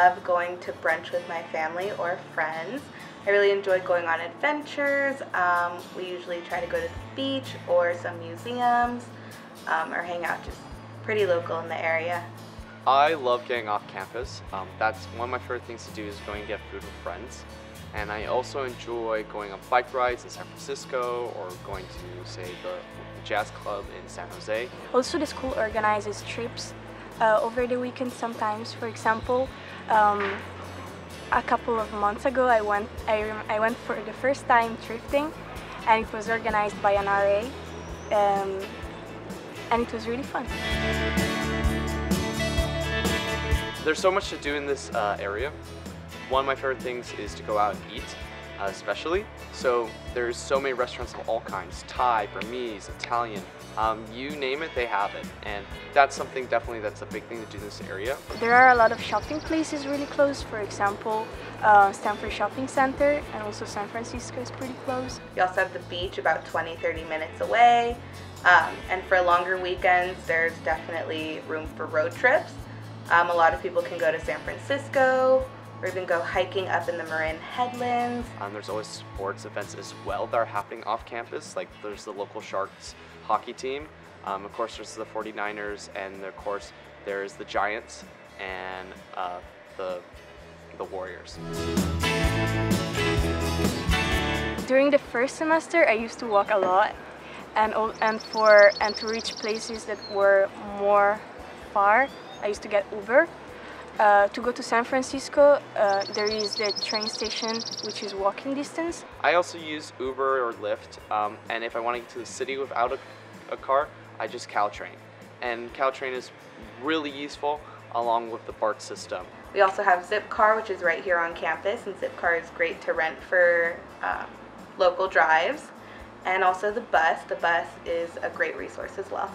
love going to brunch with my family or friends. I really enjoy going on adventures. Um, we usually try to go to the beach or some museums um, or hang out just pretty local in the area. I love getting off campus. Um, that's one of my favorite things to do is going to get food with friends. And I also enjoy going on bike rides in San Francisco or going to, say, the jazz club in San Jose. Also, the school organizes trips uh, over the weekend sometimes. For example, um, a couple of months ago, I went, I, I went for the first time thrifting, and it was organized by an RA, um, and it was really fun. There's so much to do in this uh, area. One of my favorite things is to go out and eat, especially. So there's so many restaurants of all kinds, Thai, Burmese, Italian, um, you name it, they have it. And that's something definitely that's a big thing to do in this area. There are a lot of shopping places really close. For example, uh, Stanford Shopping Center and also San Francisco is pretty close. You also have the beach about 20, 30 minutes away. Um, and for longer weekends, there's definitely room for road trips. Um, a lot of people can go to San Francisco or even go hiking up in the Marin Headlands. Um, there's always sports events as well that are happening off campus, like there's the local Sharks hockey team. Um, of course, there's the 49ers, and of course, there's the Giants and uh, the, the Warriors. During the first semester, I used to walk a lot, and, and, for, and to reach places that were more far, I used to get Uber. Uh, to go to San Francisco, uh, there is the train station, which is walking distance. I also use Uber or Lyft, um, and if I want to get to the city without a, a car, I just Caltrain. And Caltrain is really useful along with the BART system. We also have Zipcar, which is right here on campus, and Zipcar is great to rent for um, local drives. And also the bus. The bus is a great resource as well.